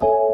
you